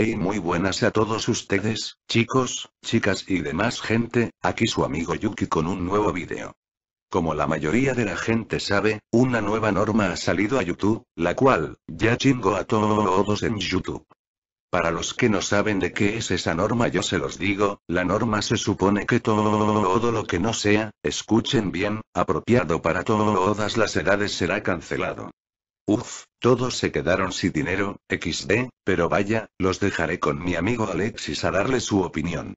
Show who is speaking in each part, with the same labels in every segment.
Speaker 1: Hey, muy buenas a todos ustedes, chicos, chicas y demás gente, aquí su amigo Yuki con un nuevo vídeo. Como la mayoría de la gente sabe, una nueva norma ha salido a YouTube, la cual, ya chingo a todos en YouTube. Para los que no saben de qué es esa norma yo se los digo, la norma se supone que todo lo que no sea, escuchen bien, apropiado para todas las edades será cancelado. Uf, todos se quedaron sin dinero, XD, pero vaya, los dejaré con mi amigo Alexis a darle su opinión.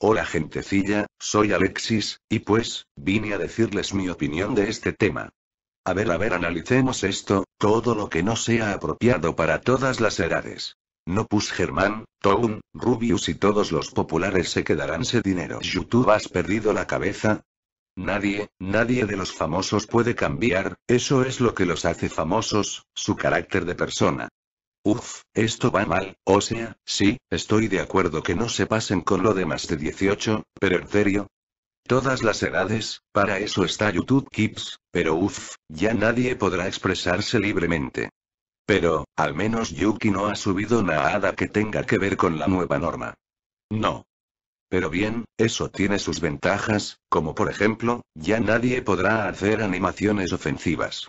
Speaker 1: Hola gentecilla, soy Alexis, y pues, vine a decirles mi opinión de este tema. A ver, a ver, analicemos esto, todo lo que no sea apropiado para todas las edades. No pus Germán, Town, Rubius y todos los populares se quedarán sin dinero. YouTube has perdido la cabeza, Nadie, nadie de los famosos puede cambiar, eso es lo que los hace famosos, su carácter de persona. Uf, esto va mal, o sea, sí, estoy de acuerdo que no se pasen con lo de más de 18, pero en serio. Todas las edades, para eso está YouTube Kids, pero uff, ya nadie podrá expresarse libremente. Pero, al menos Yuki no ha subido nada que tenga que ver con la nueva norma. No. Pero bien, eso tiene sus ventajas, como por ejemplo, ya nadie podrá hacer animaciones ofensivas.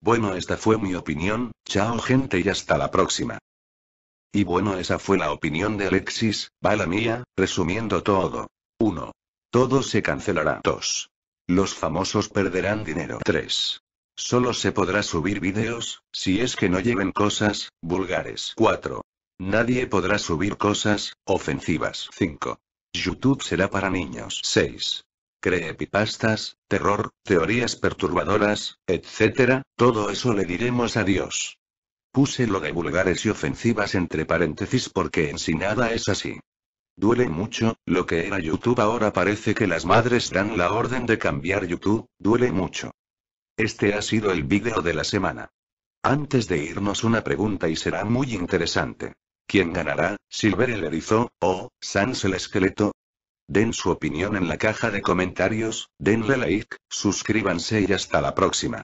Speaker 1: Bueno, esta fue mi opinión, chao gente y hasta la próxima. Y bueno, esa fue la opinión de Alexis, va la mía, resumiendo todo. 1. Todo se cancelará. 2. Los famosos perderán dinero. 3. Solo se podrá subir vídeos, si es que no lleven cosas, vulgares. 4. Nadie podrá subir cosas, ofensivas. 5. YouTube será para niños. 6. Creepypastas, terror, teorías perturbadoras, etc., todo eso le diremos adiós. Puse lo de vulgares y ofensivas entre paréntesis porque en sí nada es así. Duele mucho, lo que era YouTube ahora parece que las madres dan la orden de cambiar YouTube, duele mucho. Este ha sido el vídeo de la semana. Antes de irnos una pregunta y será muy interesante. ¿Quién ganará, Silver el erizo, o, Sans el esqueleto? Den su opinión en la caja de comentarios, denle like, suscríbanse y hasta la próxima.